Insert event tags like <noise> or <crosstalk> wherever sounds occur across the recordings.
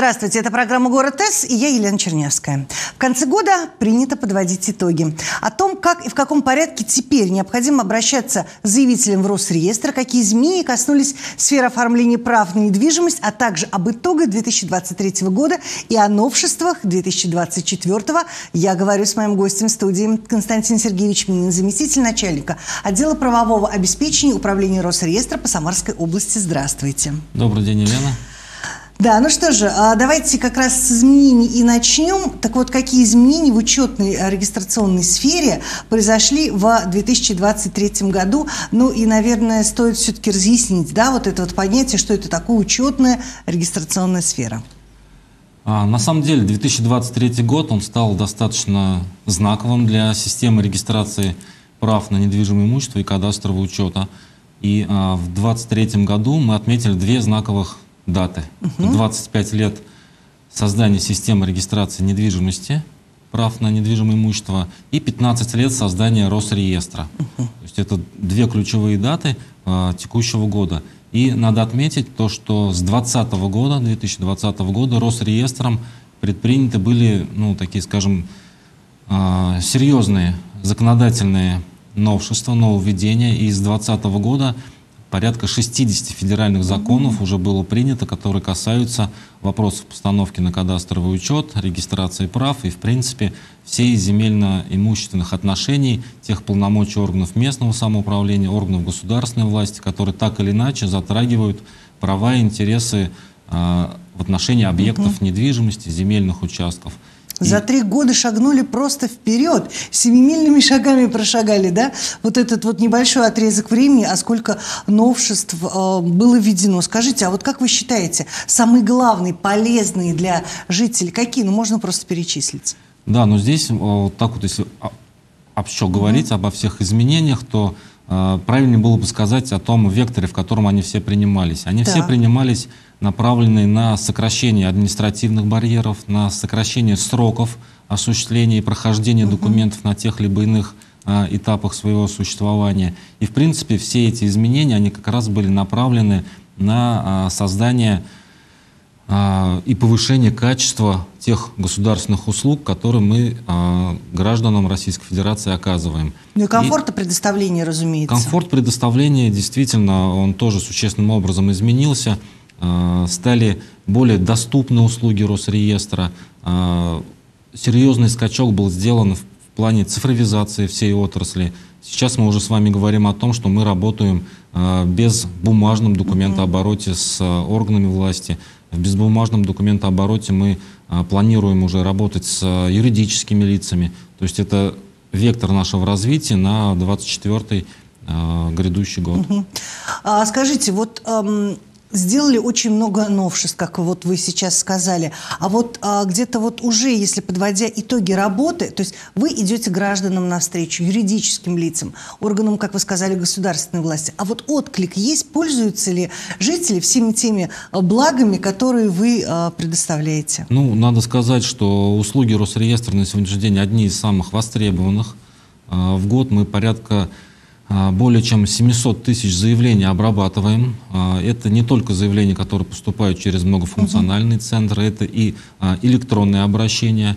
Здравствуйте, это программа «Город С» и я Елена Чернявская. В конце года принято подводить итоги. О том, как и в каком порядке теперь необходимо обращаться с заявителем в Росреестр, какие изменения коснулись сферы оформления прав на недвижимость, а также об итогах 2023 года и о новшествах 2024 я говорю с моим гостем в студии Константин Сергеевич Минин, заместитель начальника отдела правового обеспечения управления Росреестра по Самарской области. Здравствуйте. Добрый день, Елена. Да, ну что же, а давайте как раз с изменений и начнем. Так вот, какие изменения в учетной э, регистрационной сфере произошли в 2023 году? Ну и, наверное, стоит все-таки разъяснить, да, вот это вот понятие, что это такое учетная регистрационная сфера. А, на самом деле, 2023 год, он стал достаточно знаковым для системы регистрации прав на недвижимое имущество и кадастрового учета. И а, в 2023 году мы отметили две знаковых даты. Угу. 25 лет создания системы регистрации недвижимости, прав на недвижимое имущество, и 15 лет создания Росреестра. Угу. То есть это две ключевые даты э, текущего года. И надо отметить то, что с 2020 года, 2020 года Росреестром предприняты были, ну, такие, скажем, э, серьезные законодательные новшества, нововведения. И с 2020 года порядка 60 федеральных законов mm-hmm. уже было принято, которые касаются вопросов постановки на кадастровый учет, регистрации прав и, в принципе, всей земельно-имущественных отношений, тех полномочий органов местного самоуправления, органов государственной власти, которые так или иначе затрагивают права и интересы э, в отношении объектов mm-hmm. недвижимости, земельных участков. За три года шагнули просто вперед, семимильными шагами прошагали, да? Вот этот вот небольшой отрезок времени, а сколько новшеств э, было введено. Скажите, а вот как вы считаете, самые главные, полезные для жителей, какие? Ну, можно просто перечислить. Да, но здесь вот так вот, если общо говорить mm-hmm. обо всех изменениях, то э, правильнее было бы сказать о том векторе, в котором они все принимались. Они да. все принимались направленные на сокращение административных барьеров, на сокращение сроков осуществления и прохождения угу. документов на тех либо иных а, этапах своего существования. И, в принципе, все эти изменения, они как раз были направлены на а, создание а, и повышение качества тех государственных услуг, которые мы а, гражданам Российской Федерации оказываем. Ну и комфорта и предоставления, разумеется. Комфорт предоставления действительно, он тоже существенным образом изменился. Э, стали более доступны услуги Росреестра. Э, серьезный скачок был сделан в плане цифровизации всей отрасли. Сейчас мы уже с вами говорим о том, что мы работаем э, без бумажном документообороте с органами власти. В безбумажном документообороте мы планируем уже работать с юридическими лицами. То есть это вектор нашего развития на 24 грядущий год. А, скажите, вот эм, сделали очень много новшеств, как вот вы сейчас сказали. А вот а, где-то вот уже, если подводя итоги работы, то есть вы идете гражданам навстречу, юридическим лицам, органам, как вы сказали, государственной власти. А вот отклик есть? Пользуются ли жители всеми теми а, благами, которые вы а, предоставляете? Ну, надо сказать, что услуги Росреестра на сегодняшний день одни из самых востребованных. А, в год мы порядка более чем 700 тысяч заявлений обрабатываем. А, это не только заявления, которые поступают через многофункциональные угу. центры, это и а, электронные обращения.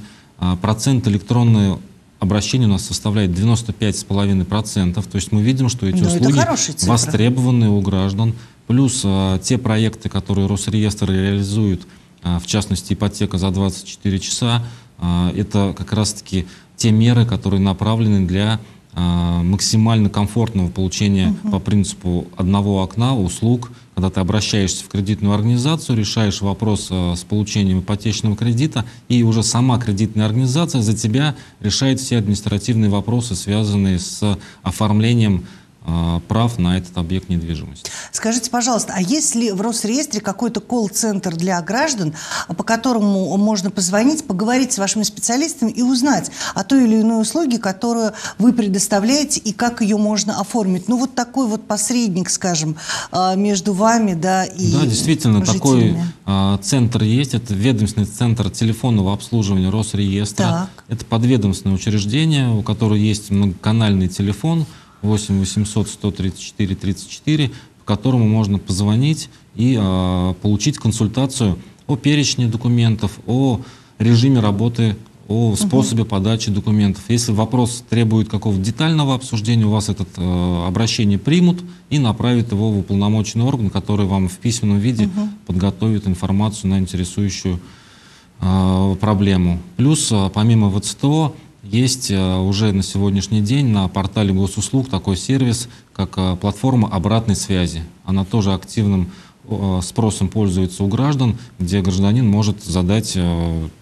Процент электронные обращений у нас составляет 95,5%. То есть мы видим, что эти Но ну, услуги востребованы у граждан. Плюс те проекты, которые Росреестр реализует, в частности ипотека за 24 часа, это как раз-таки те меры, которые направлены для а, максимально комфортного получения угу. по принципу одного окна услуг, когда ты обращаешься в кредитную организацию, решаешь вопрос а, с получением ипотечного кредита, и уже сама кредитная организация за тебя решает все административные вопросы, связанные с оформлением а, прав на этот объект недвижимости. Скажите, пожалуйста, а есть ли в Росреестре какой-то колл-центр для граждан, по которому можно позвонить, поговорить с вашими специалистами и узнать о той или иной услуге, которую вы предоставляете и как ее можно оформить? Ну, вот такой вот посредник, скажем, а, между вами, да, и Да, действительно, жителями. такой а, центр есть. Это ведомственный центр телефонного обслуживания Росреестра. Так. Это подведомственное учреждение, у которого есть многоканальный телефон – 8 800 134 34, по которому можно позвонить и э, получить консультацию о перечне документов, о режиме работы, о способе подачи документов. Если вопрос требует какого-то детального обсуждения, у вас это э, обращение примут и направят его в уполномоченный орган, который вам в письменном виде угу. подготовит информацию на интересующую э, проблему. Плюс, э, помимо ВЦТО, есть э, уже на сегодняшний день на портале госуслуг такой сервис, как э, платформа обратной связи. Она тоже активным э, спросом пользуется у граждан, где гражданин может задать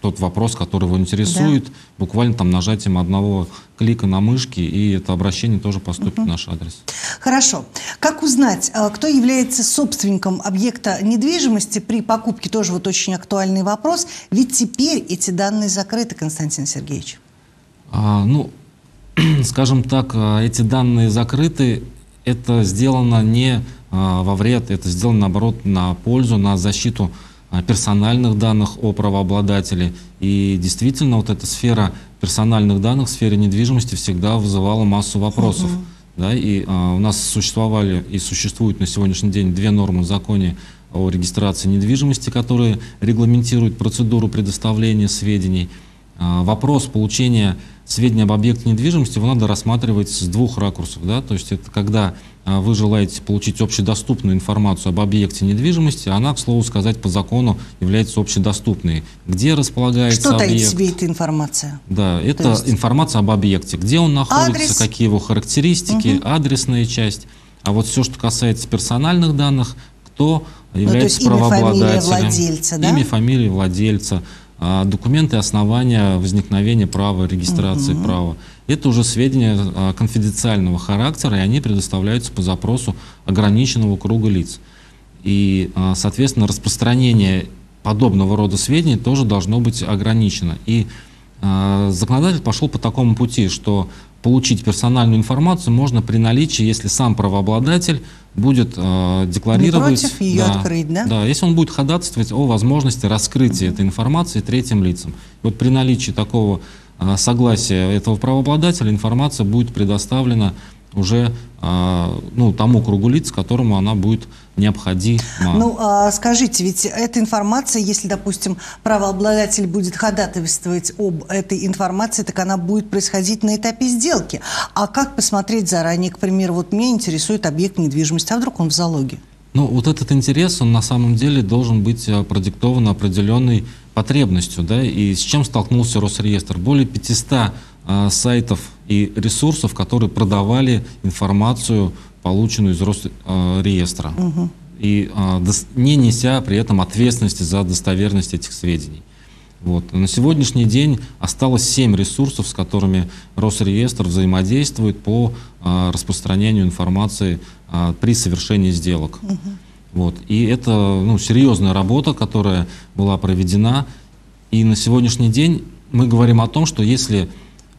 тот вопрос, который его интересует, да. буквально там нажатием одного клика на мышке, и это обращение тоже поступит угу. в наш адрес. Хорошо. Как узнать, кто является собственником объекта недвижимости при покупке? Тоже вот очень актуальный вопрос. Ведь теперь эти данные закрыты, Константин Сергеевич. А, ну, <clears throat> скажем так, а, эти данные закрыты. Это сделано не а, во вред, это сделано, наоборот, на пользу, на защиту персональных данных о правообладателе. И действительно, вот эта сфера персональных данных в сфере недвижимости всегда вызывала массу вопросов. Uh-huh. Да, и а, у нас существовали и существуют на сегодняшний день две нормы в законе о регистрации недвижимости, которые регламентируют процедуру предоставления сведений. А, вопрос получения сведения об объекте недвижимости его надо рассматривать с двух ракурсов. Да? То есть это когда а, вы желаете получить общедоступную информацию об объекте недвижимости, она, к слову сказать, по закону является общедоступной. Где располагается Что объект? Что таит себе эта информация? Да, это есть... информация об объекте. Где он находится, Адрес? какие его характеристики, угу. адресная часть. А вот все, что касается персональных данных, кто является ну, то есть правообладателем. Имя, фамилия владельца, да? Имя, фамилия владельца документы основания возникновения права, регистрации угу. права. Это уже сведения а, конфиденциального характера, и они предоставляются по запросу ограниченного круга лиц. И, а, соответственно, распространение подобного рода сведений тоже должно быть ограничено. И законодатель пошел по такому пути, что получить персональную информацию можно при наличии, если сам правообладатель будет э, декларировать... Не против ее да, открыть, да? Да, если он будет ходатайствовать о возможности раскрытия этой информации третьим лицам. Вот при наличии такого э, согласия этого правообладателя информация будет предоставлена уже э, ну, тому кругу лиц, которому она будет необходима. Ну, а скажите, ведь эта информация, если, допустим, правообладатель будет ходатайствовать об этой информации, так она будет происходить на этапе сделки. А как посмотреть заранее, к примеру, вот меня интересует объект недвижимости, а вдруг он в залоге? Ну, вот этот интерес, он на самом деле должен быть э, продиктован определенной потребностью, да, и с чем столкнулся Росреестр. Более 500 э, сайтов и ресурсов, которые продавали информацию полученную из Росреестра, угу. и а, не неся при этом ответственности за достоверность этих сведений. Вот. На сегодняшний день осталось 7 ресурсов, с которыми Росреестр взаимодействует по а, распространению информации а, при совершении сделок. Угу. Вот. И это ну, серьезная работа, которая была проведена. И на сегодняшний день мы говорим о том, что если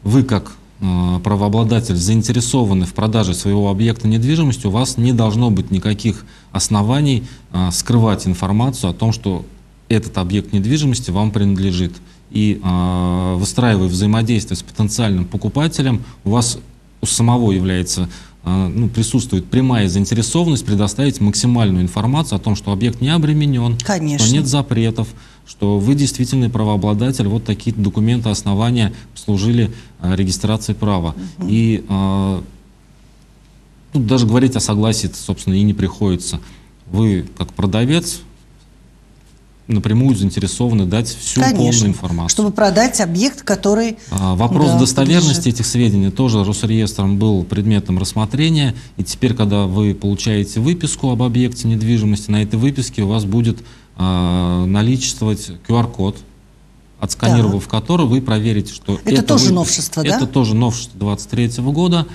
вы как Э, правообладатель заинтересованы в продаже своего объекта недвижимости, у вас не должно быть никаких оснований э, скрывать информацию о том, что этот объект недвижимости вам принадлежит. И э, выстраивая взаимодействие с потенциальным покупателем, у вас у самого является ну, присутствует прямая заинтересованность предоставить максимальную информацию о том, что объект не обременен, Конечно. что нет запретов, что вы действительный правообладатель, вот такие документы основания служили э, регистрации права. Угу. И э, тут даже говорить о согласии, собственно, и не приходится. Вы, как продавец, напрямую заинтересованы дать всю Конечно, полную информацию. чтобы продать объект, который... А, вопрос да, достоверности подлежит. этих сведений тоже Росреестром был предметом рассмотрения. И теперь, когда вы получаете выписку об объекте недвижимости, на этой выписке у вас будет наличествовать QR-код, отсканировав да. который, вы проверите, что это... Это тоже выпуск, новшество, да? Это тоже новшество 23 года.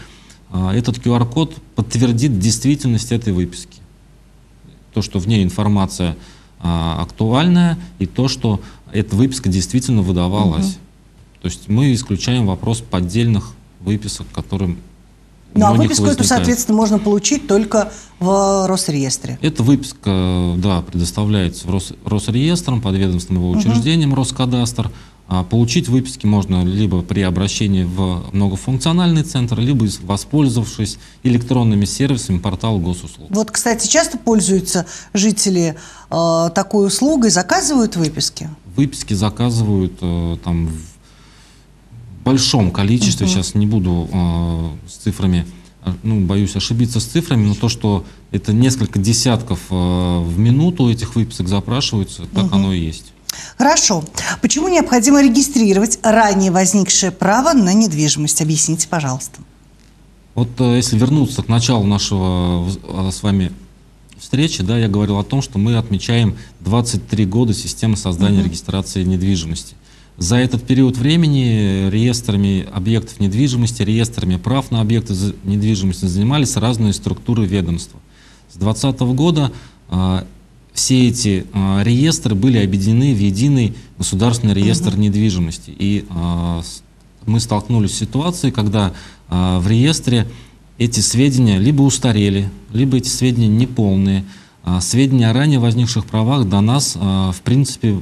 Э, этот QR-код подтвердит действительность этой выписки. То, что в ней информация э, актуальная, и то, что эта выписка действительно выдавалась. Угу. То есть мы исключаем вопрос поддельных выписок, которым Ну а выписку возникает. эту, соответственно, можно получить только в Росреестре. Эта выписка, да, предоставляется в Рос, Росреестром, подведомственным его учреждением угу. Роскадастр. А получить выписки можно либо при обращении в многофункциональный центр, либо воспользовавшись электронными сервисами портала госуслуг. Вот, кстати, часто пользуются жители э, такой услугой, заказывают выписки? Выписки заказывают э, там в большом количестве, угу. сейчас не буду э, с цифрами, э, ну, боюсь ошибиться с цифрами, но то, что это несколько десятков э, в минуту этих выписок запрашиваются, так угу. оно и есть. Хорошо. Почему необходимо регистрировать ранее возникшее право на недвижимость? Объясните, пожалуйста. Вот э, если вернуться к началу нашего э, с вами встречи, да, я говорил о том, что мы отмечаем 23 года системы создания угу. регистрации недвижимости. За этот период времени реестрами объектов недвижимости, реестрами прав на объекты недвижимости занимались разные структуры ведомства. С 2020 года э, все эти э, реестры были объединены в единый государственный реестр угу. недвижимости. И э, мы столкнулись с ситуацией, когда в реестре эти сведения либо устарели, либо эти сведения неполные. Сведения о ранее возникших правах до нас, в принципе,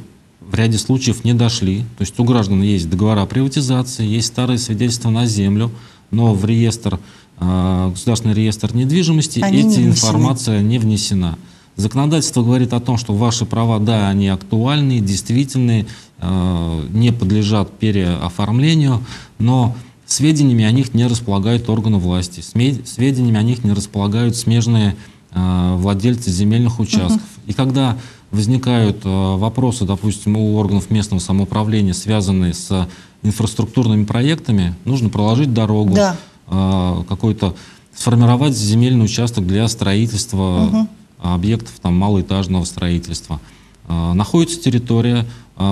в ряде случаев не дошли. То есть у граждан есть договора о приватизации, есть старые свидетельства на землю, но в реестр, э, государственный реестр недвижимости Они эти не информация не внесена. Законодательство говорит о том, что ваши права, да, они актуальны, действительны, э, не подлежат переоформлению, но сведениями о них не располагают органы власти, сведениями о них не располагают смежные э, владельцы земельных участков. Угу. И когда возникают э, вопросы, допустим, у органов местного самоуправления, связанные с инфраструктурными проектами, нужно проложить дорогу, да. какой-то сформировать земельный участок для строительства угу объектов там, малоэтажного строительства. А, находится территория,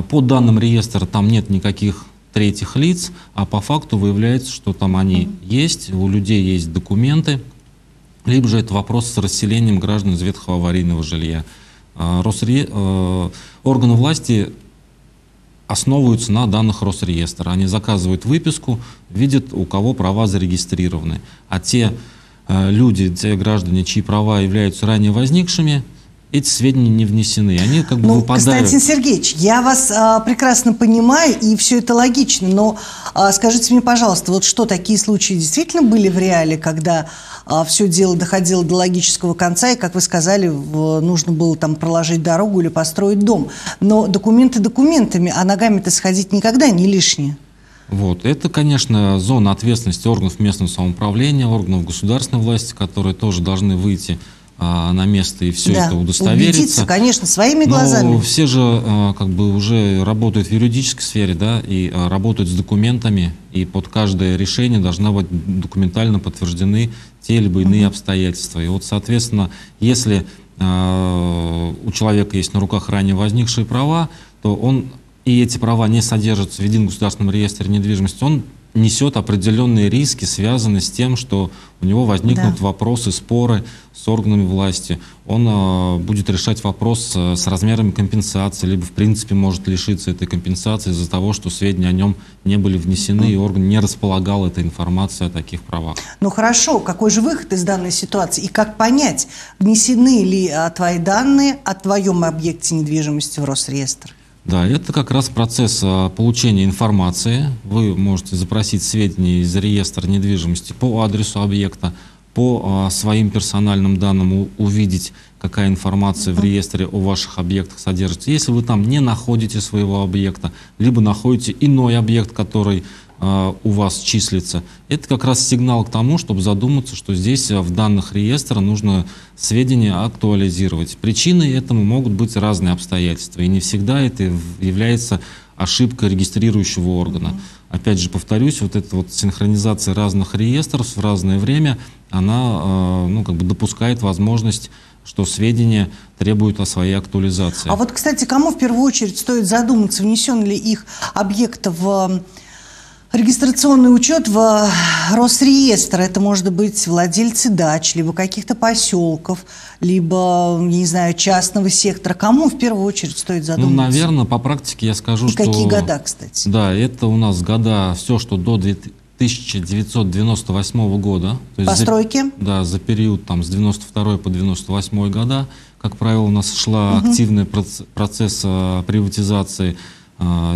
по данным реестра там нет никаких третьих лиц, а по факту выявляется, что там они есть, у людей есть документы, либо же это вопрос с расселением граждан из ветхого аварийного жилья. А, Росре... Органы власти основываются на данных Росреестра. Они заказывают выписку, видят, у кого права зарегистрированы. А те Э, люди, те граждане, чьи права являются ранее возникшими, эти сведения не внесены. Они как бы ну, выпадают. Константин Сергеевич, я вас а, прекрасно понимаю, и все это логично, но а, скажите мне, пожалуйста, вот что, такие случаи действительно были в реале, когда все дело доходило до логического конца, и, как вы сказали, нужно было там проложить дорогу или построить дом. Но документы документами, а ногами-то сходить никогда не лишнее. Вот. Это, конечно, зона ответственности органов местного самоуправления, органов государственной власти, которые тоже должны выйти а, на место и все да, это удостовериться. Убедиться, конечно, своими глазами. Но все же а, как бы уже работают в юридической сфере, да, и а, работают с документами, и под каждое решение должны быть документально подтверждены те либо иные обстоятельства. И вот, соответственно, если а, у человека есть на руках ранее возникшие права, то он и эти права не содержатся в едином государственном реестре недвижимости, он несет определенные риски, связанные с тем, что у него возникнут да. вопросы, споры с органами власти. Он э, будет решать вопрос э, с размерами компенсации, либо в принципе может лишиться этой компенсации из-за того, что сведения о нем не были внесены, mm. и орган не располагал этой информацией о таких правах. Ну хорошо, какой же выход из данной ситуации? И как понять, внесены ли а, твои данные о твоем объекте недвижимости в Росреестр? Да, это как раз процесс а, получения информации. Вы можете запросить сведения из реестра недвижимости по адресу объекта, по а, своим персональным данным увидеть, какая информация в реестре о ваших объектах содержится. Если вы там не находите своего объекта, либо находите иной объект, который у вас числится, это как раз сигнал к тому, чтобы задуматься, что здесь а, в данных реестра нужно сведения актуализировать. Причиной этому могут быть разные обстоятельства, и не всегда это является ошибкой регистрирующего органа. Опять же, повторюсь, вот эта вот синхронизация разных реестров в разное время, она а, ну, как бы допускает возможность что сведения требуют о своей актуализации. А вот, кстати, кому в первую очередь стоит задуматься, внесен ли их объект в Регистрационный учет в Росреестр. Это может быть владельцы дач, либо каких-то поселков, либо, не знаю, частного сектора. Кому в первую очередь стоит ну, задуматься? Ну, наверное, по практике я скажу, И что... какие года, кстати? Да, это у нас года, все, что до 1998 года. Постройки? За, да, за период там, с 92 по 98 года, как правило, у нас шла угу. активный процесс а, приватизации а,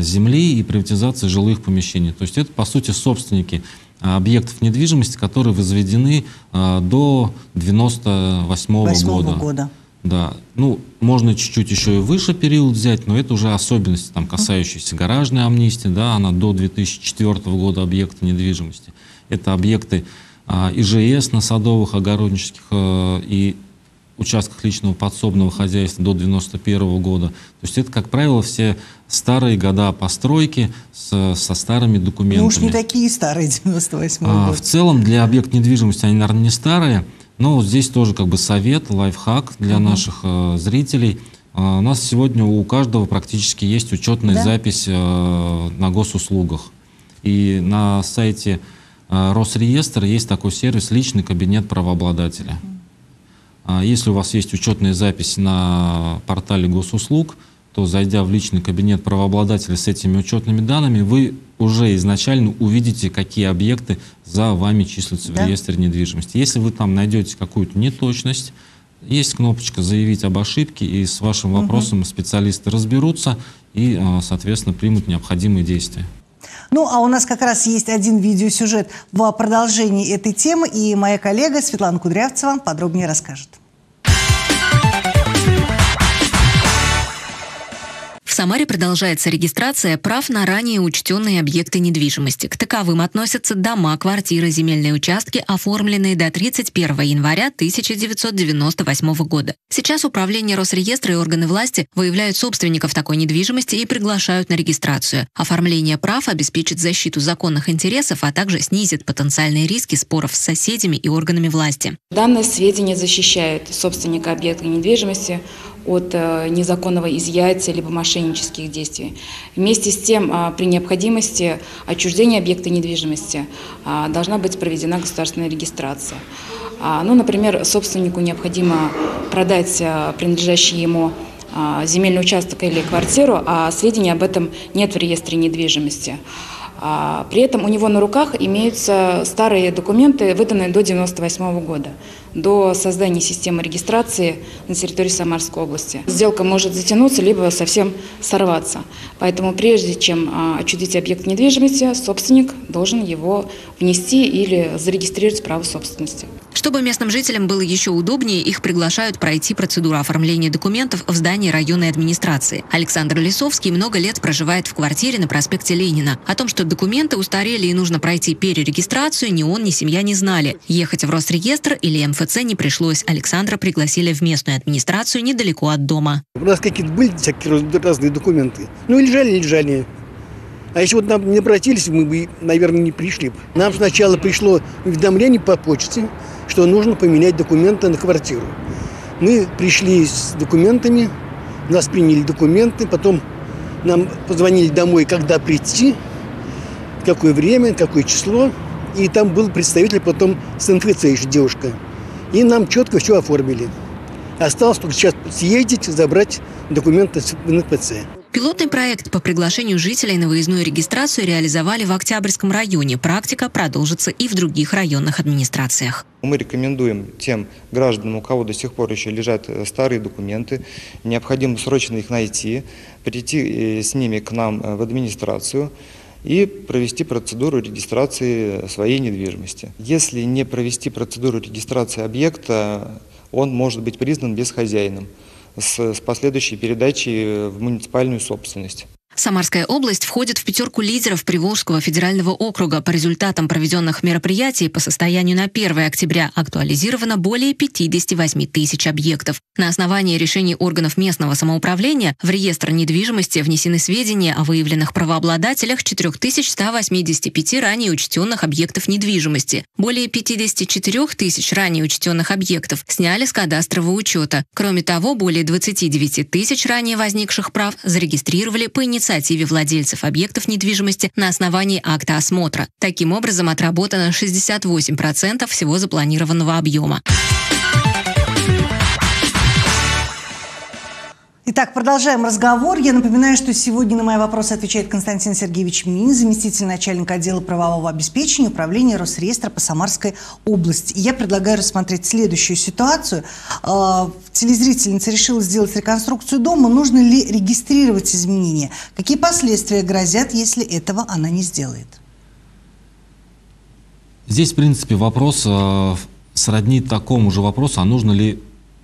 земли и приватизации жилых помещений. То есть это, по сути, собственники а, объектов недвижимости, которые возведены а, до 98 -го года. года. Да, ну, можно чуть-чуть еще и выше период взять, но это уже особенности, там, касающиеся гаражной амнистии, да, она до 2004 года объекта недвижимости. Это объекты а, ИЖС на садовых, огороднических а, и участках личного подсобного хозяйства до 91 года. То есть это, как правило, все старые года постройки с, со старыми документами. Ну уж не такие старые, 98 а, год. В целом для объекта недвижимости они, наверное, не старые, но вот здесь тоже как бы совет, лайфхак для угу. наших э, зрителей. Э, у нас сегодня у каждого практически есть учетная да? запись э, на госуслугах. И на сайте э, Росреестра есть такой сервис «Личный кабинет правообладателя». Угу. Если у вас есть учетная запись на портале госуслуг – то зайдя в личный кабинет правообладателя с этими учетными данными, вы уже изначально увидите, какие объекты за вами числятся да? в реестре недвижимости. Если вы там найдете какую-то неточность, есть кнопочка «Заявить об ошибке», и с вашим вопросом угу. специалисты разберутся и, а, соответственно, примут необходимые действия. Ну, а у нас как раз есть один видеосюжет в продолжении этой темы, и моя коллега Светлана Кудрявцева подробнее расскажет. Самаре продолжается регистрация прав на ранее учтенные объекты недвижимости. К таковым относятся дома, квартиры, земельные участки, оформленные до 31 января 1998 года. Сейчас управление Росреестра и органы власти выявляют собственников такой недвижимости и приглашают на регистрацию. Оформление прав обеспечит защиту законных интересов, а также снизит потенциальные риски споров с соседями и органами власти. Данные сведения защищают собственника объекта недвижимости от э, незаконного изъятия либо мошеннических действий. Вместе с тем, а, при необходимости отчуждения объекта недвижимости а, должна быть проведена государственная регистрация. А, ну, например, собственнику необходимо продать принадлежащий ему земельный участок или квартиру, а сведений об этом нет в реестре недвижимости. При этом у него на руках имеются старые документы, выданные до 1998 года до создания системы регистрации на территории Самарской области. Сделка может затянуться, либо совсем сорваться. Поэтому прежде чем а, отчудить объект недвижимости, собственник должен его внести или зарегистрировать право собственности. Чтобы местным жителям было еще удобнее, их приглашают пройти процедуру оформления документов в здании районной администрации. Александр Лисовский много лет проживает в квартире на проспекте Ленина. О том, что документы устарели и нужно пройти перерегистрацию, ни он, ни семья не знали. Ехать в Росреестр или МФЦ МФЦ не пришлось. Александра пригласили в местную администрацию недалеко от дома. У нас какие-то были всякие разные документы. Ну, лежали, лежали. А если вот нам не обратились, мы бы, наверное, не пришли. Нам сначала пришло уведомление по почте, что нужно поменять документы на квартиру. Мы пришли с документами, нас приняли документы, потом нам позвонили домой, когда прийти, какое время, какое число. И там был представитель потом с НФЦ еще девушка. И нам четко все оформили. Осталось только сейчас съездить, забрать документы в НПЦ. Пилотный проект по приглашению жителей на выездную регистрацию реализовали в Октябрьском районе. Практика продолжится и в других районных администрациях. Мы рекомендуем тем гражданам, у кого до сих пор еще лежат э, старые документы, необходимо срочно их найти, прийти э, с ними к нам э, в администрацию, и провести процедуру регистрации своей недвижимости. Если не провести процедуру регистрации объекта, он может быть признан безхозяйным с, с последующей передачей в муниципальную собственность. Самарская область входит в пятерку лидеров Приволжского федерального округа. По результатам проведенных мероприятий по состоянию на 1 октября актуализировано более 58 тысяч объектов. На основании решений органов местного самоуправления в реестр недвижимости внесены сведения о выявленных правообладателях 4185 ранее учтенных объектов недвижимости. Более 54 тысяч ранее учтенных объектов сняли с кадастрового учета. Кроме того, более 29 тысяч ранее возникших прав зарегистрировали по инициативе инициативе владельцев объектов недвижимости на основании акта осмотра. Таким образом, отработано 68% всего запланированного объема. Итак, продолжаем разговор. Я напоминаю, что сегодня на мои вопросы отвечает Константин Сергеевич Минин, заместитель начальника отдела правового обеспечения управления Росреестра по Самарской области. И я предлагаю рассмотреть следующую ситуацию. А, телезрительница решила сделать реконструкцию дома. Нужно ли регистрировать изменения? Какие последствия грозят, если этого она не сделает? Здесь, в принципе, вопрос э, сродни такому же вопросу, а нужно ли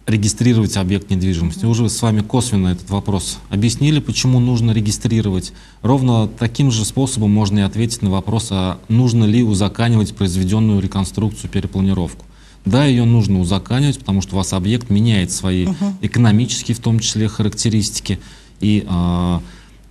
регистрировать объект недвижимости. Уже с вами косвенно этот вопрос объяснили, почему нужно регистрировать. Ровно таким же способом можно и ответить на вопрос, а нужно ли узаканивать произведенную реконструкцию, перепланировку. Да, ее нужно узаканивать, потому что у вас объект меняет свои угу. экономические, в том числе, характеристики. И э,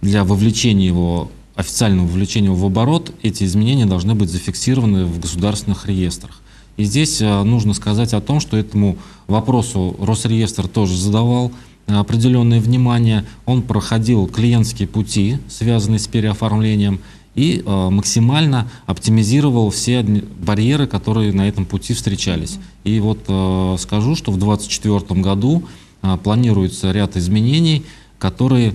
для вовлечения его, официального вовлечения в оборот, эти изменения должны быть зафиксированы в государственных реестрах. И здесь э, нужно сказать о том, что этому вопросу Росреестр тоже задавал э, определенное внимание. Он проходил клиентские пути, связанные с переоформлением, и э, максимально оптимизировал все барьеры, которые на этом пути встречались. И вот скажу, что в 2024 году планируется ряд изменений, которые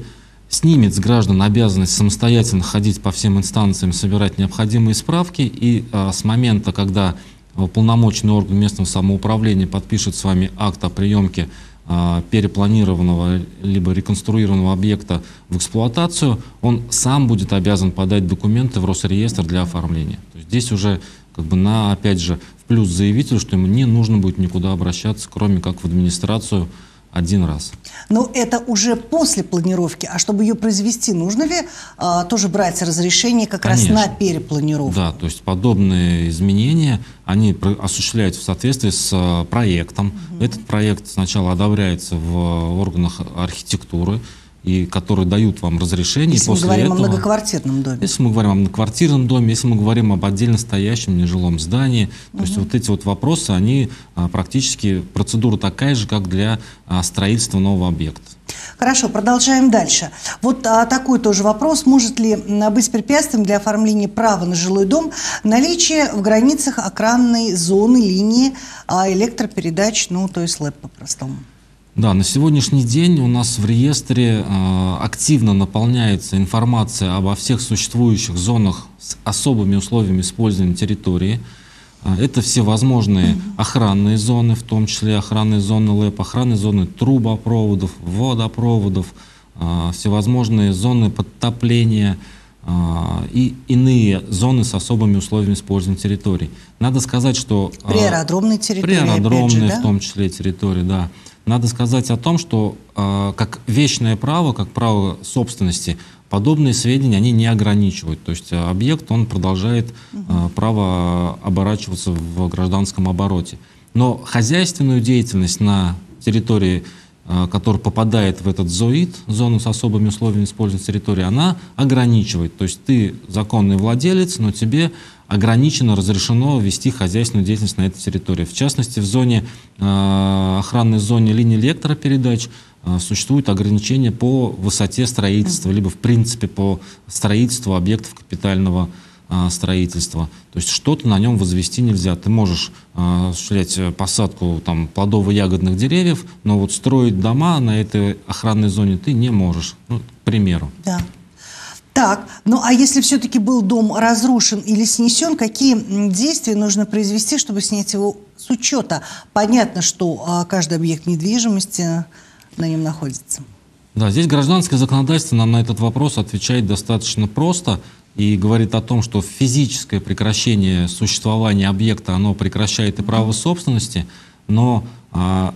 снимет с граждан обязанность самостоятельно ходить по всем инстанциям, собирать необходимые справки, и с момента, когда уполномоченный орган местного самоуправления подпишет с вами акт о приемке а, перепланированного либо реконструированного объекта в эксплуатацию, он сам будет обязан подать документы в Росреестр для оформления. То есть здесь уже как бы на, опять же, в плюс заявителю, что ему не нужно будет никуда обращаться, кроме как в администрацию один раз. Но это уже после планировки. А чтобы ее произвести, нужно ли а, тоже брать разрешение как Конечно. раз на перепланировку? Да, то есть подобные изменения, они осуществляются в соответствии с а, проектом. Угу. Этот проект сначала одобряется в органах архитектуры, и которые дают вам разрешение. Если после мы говорим этого, о многоквартирном доме. Если мы говорим о многоквартирном доме, если мы говорим об отдельно стоящем нежилом здании, угу. то есть вот эти вот вопросы, они а, практически, процедура такая же, как для а, строительства нового объекта. Хорошо, продолжаем дальше. Вот а, такой тоже вопрос. Может ли быть препятствием для оформления права на жилой дом наличие в границах экранной зоны линии а, электропередач, ну, то есть ЛЭП по-простому? Да, на сегодняшний день у нас в реестре э, активно наполняется информация обо всех существующих зонах с особыми условиями использования территории. Э, это все возможные охранные зоны, в том числе охранные зоны ЛЭП, охранные зоны трубопроводов, водопроводов, э, всевозможные зоны подтопления э, и иные зоны с особыми условиями использования территории. Надо сказать, что... При аэродромной территории, При аэродромной, же, да? в том числе, территории, да. Надо сказать о том, что э, как вечное право, как право собственности, подобные сведения они не ограничивают. То есть э, объект, он продолжает э, право оборачиваться в гражданском обороте. Но хозяйственную деятельность на территории, э, которая попадает в этот ЗОИД, зону с особыми условиями использования территории, она ограничивает. То есть ты законный владелец, но тебе ограничено разрешено вести хозяйственную деятельность на этой территории. В частности, в зоне э, охранной зоне линии электропередач э, существуют ограничения по высоте строительства, либо в принципе по строительству объектов капитального э, строительства. То есть что-то на нем возвести нельзя. Ты можешь э, осуществлять посадку там, плодово-ягодных деревьев, но вот строить дома на этой охранной зоне ты не можешь, ну, к примеру. Да. Так, ну а если все-таки был дом разрушен или снесен, какие действия нужно произвести, чтобы снять его с учета? Понятно, что а, каждый объект недвижимости на нем находится. Да, здесь гражданское законодательство нам на этот вопрос отвечает достаточно просто и говорит о том, что физическое прекращение существования объекта, оно прекращает и право собственности, но а,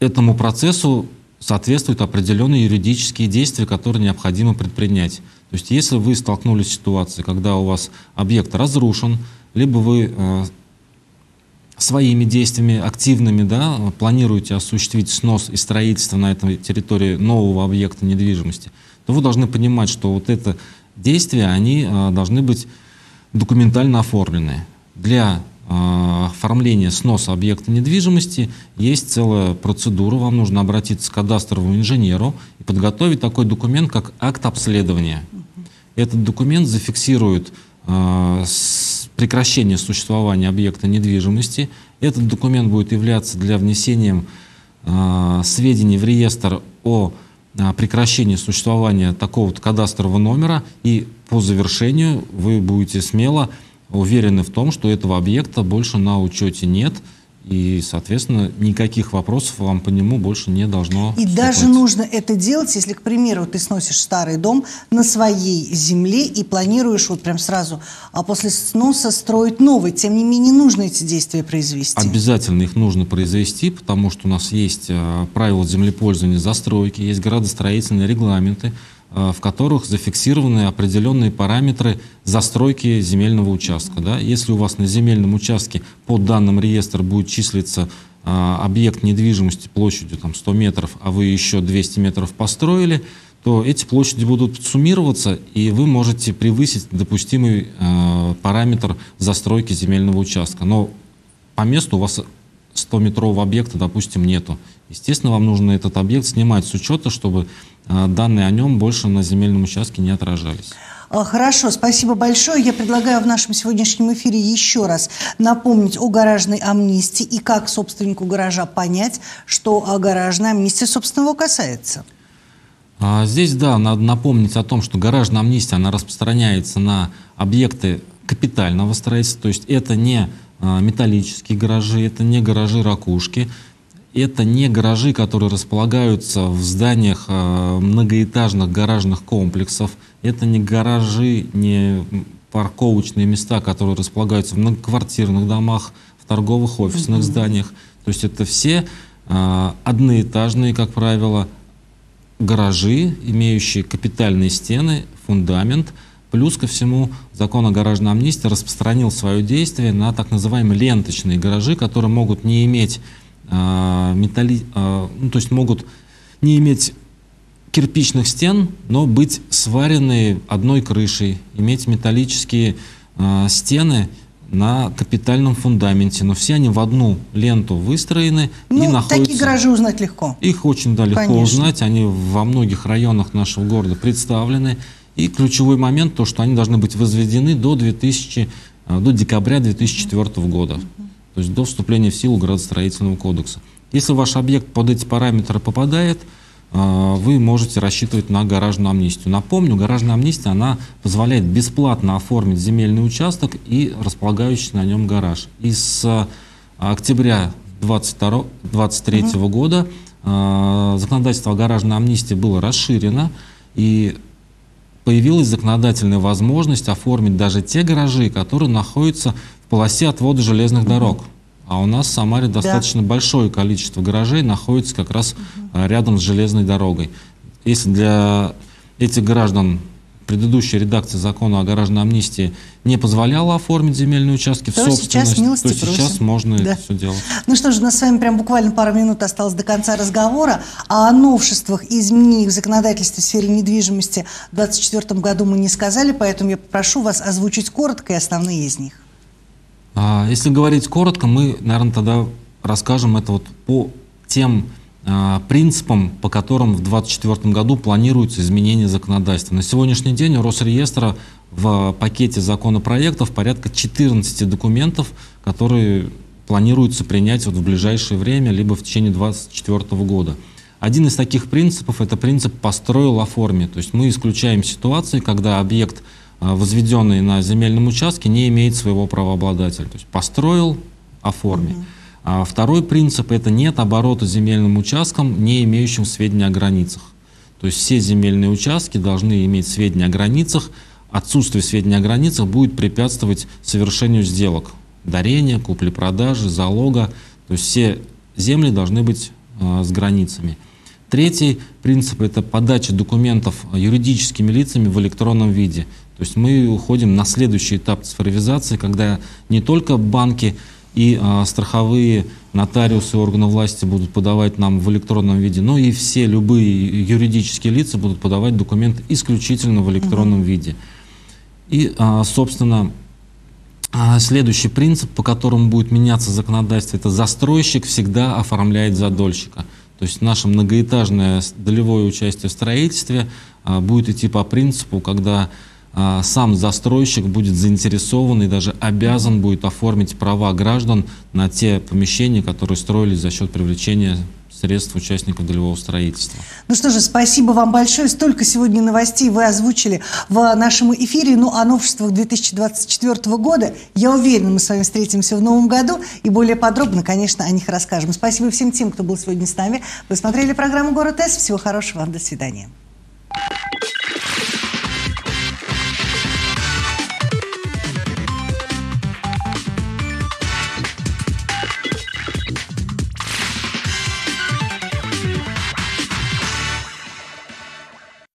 этому процессу соответствуют определенные юридические действия, которые необходимо предпринять. То есть если вы столкнулись с ситуацией, когда у вас объект разрушен, либо вы э, своими действиями активными да, планируете осуществить снос и строительство на этой территории нового объекта недвижимости, то вы должны понимать, что вот это действия, они э, должны быть документально оформлены. Для оформления сноса объекта недвижимости есть целая процедура. Вам нужно обратиться к кадастровому инженеру и подготовить такой документ, как акт обследования. Этот документ зафиксирует э, прекращение существования объекта недвижимости. Этот документ будет являться для внесения э, сведений в реестр о а, прекращение существования такого-то кадастрового номера, и по завершению вы будете смело уверены в том, что этого объекта больше на учете нет – и, соответственно, никаких вопросов вам по нему больше не должно И вступать. даже нужно это делать, если, к примеру, ты сносишь старый дом на своей земле и планируешь вот прям сразу, а после сноса строить новый. Тем не менее, нужно эти действия произвести. Обязательно их нужно произвести, потому что у нас есть э, правила землепользования застройки, есть градостроительные регламенты, в которых зафиксированы определенные параметры застройки земельного участка. Да? Если у вас на земельном участке по данным реестра будет числиться а, объект недвижимости площадью там, 100 метров, а вы еще 200 метров построили, то эти площади будут суммироваться, и вы можете превысить допустимый э, параметр застройки земельного участка. Но по месту у вас 100-метрового объекта, допустим, нету. Естественно, вам нужно этот объект снимать с учета, чтобы э, данные о нем больше на земельном участке не отражались. А, хорошо, спасибо большое. Я предлагаю в нашем сегодняшнем эфире еще раз напомнить о гаражной амнистии и как собственнику гаража понять, что гаражная амнистия, собственно, его касается. А здесь, да, надо напомнить о том, что гаражная амнистия, она распространяется на объекты капитального строительства, то есть это не а, металлические гаражи, это не гаражи-ракушки, это не гаражи, которые располагаются в зданиях а, многоэтажных гаражных комплексов, это не гаражи, не парковочные места, которые располагаются в многоквартирных домах, в торговых офисных mm-hmm. зданиях. То есть это все э, одноэтажные, как правило, гаражи, имеющие капитальные стены, фундамент – Плюс ко всему, закон о гаражной амнистии распространил свое действие на так называемые ленточные гаражи, которые могут не иметь э, металли, э, ну, то есть могут не иметь кирпичных стен, но быть сваренные одной крышей, иметь металлические э, стены на капитальном фундаменте, но все они в одну ленту выстроены ну, и находятся... такие гаражи узнать легко. Их очень да, легко Конечно. узнать, они во многих районах нашего города представлены. И ключевой момент, то, что они должны быть возведены до, 2000, э, до декабря 2004 года, то есть до вступления в силу градостроительного кодекса. Если ваш объект под эти параметры попадает, э, вы можете рассчитывать на гаражную амнистию. Напомню, гаражная амнистия, она позволяет бесплатно оформить земельный участок и располагающийся на нем гараж. И с э, октября 2023 угу. года законодательство о гаражной амнистии было расширено, и появилась законодательная возможность оформить даже те гаражи, которые находятся в полосе отвода железных дорог. А у нас в Самаре достаточно да. большое количество гаражей находится как раз угу. рядом с железной дорогой. Если для этих граждан предыдущая редакция закона о гаражной амнистии не позволяла оформить земельные участки то в собственность, сейчас милости то сейчас просим. можно да. это все делать. Ну что ж, у нас с вами прям буквально пару минут осталось до конца разговора. А о новшествах и изменениях в законодательстве в сфере недвижимости в 2024 году мы не сказали, поэтому я попрошу вас озвучить коротко и основные из них. А, если говорить коротко, мы, наверное, тогда расскажем это вот по тем принципам, по которым в 2024 году планируется изменение законодательства. На сегодняшний день у Росреестра в пакете законопроектов порядка 14 документов, которые планируется принять вот в ближайшее время, либо в течение 2024 года. Один из таких принципов – это принцип «построил, оформи». То есть мы исключаем ситуации, когда объект, а, возведенный на земельном участке, не имеет своего правообладателя. То есть построил, оформи. Mm-hmm. А второй принцип – это нет оборота земельным участкам, не имеющим сведения о границах. То есть все земельные участки должны иметь сведения о границах. Отсутствие сведений о границах будет препятствовать совершению сделок. Дарения, купли-продажи, залога. То есть все земли должны быть э, с границами. Третий принцип – это подача документов юридическими лицами в электронном виде. То есть мы уходим на следующий этап цифровизации, когда не только банки – и а, страховые нотариусы органы власти будут подавать нам в электронном виде, но и все любые юридические лица будут подавать документы исключительно в электронном угу. виде. И, а, собственно, а, следующий принцип, по которому будет меняться законодательство, это застройщик всегда оформляет задольщика. То есть наше многоэтажное долевое участие в строительстве будет идти по принципу, когда а, сам застройщик будет заинтересован и даже обязан будет оформить права граждан на те помещения, которые строились за счет привлечения средств участников долевого строительства. Ну что же, спасибо вам большое. Столько сегодня новостей вы озвучили в нашем эфире. Ну, о новшествах 2024 года. Я уверена, мы с вами встретимся в новом году и более подробно, конечно, о них расскажем. Спасибо всем тем, кто был сегодня с нами. Вы смотрели программу «Город С». Всего хорошего вам. До свидания.